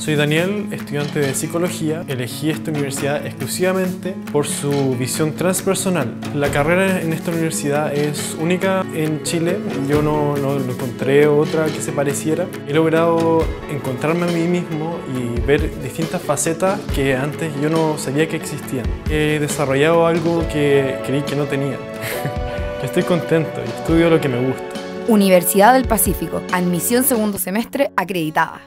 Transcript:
Soy Daniel, estudiante de psicología. Elegí esta universidad exclusivamente por su visión transpersonal. La carrera en esta universidad es única en Chile. Yo no, no, no encontré otra que se pareciera. He logrado encontrarme a mí mismo y ver distintas facetas que antes yo no sabía que existían. He desarrollado algo que creí que no tenía. Estoy contento y estudio lo que me gusta. Universidad del Pacífico, admisión segundo semestre acreditada.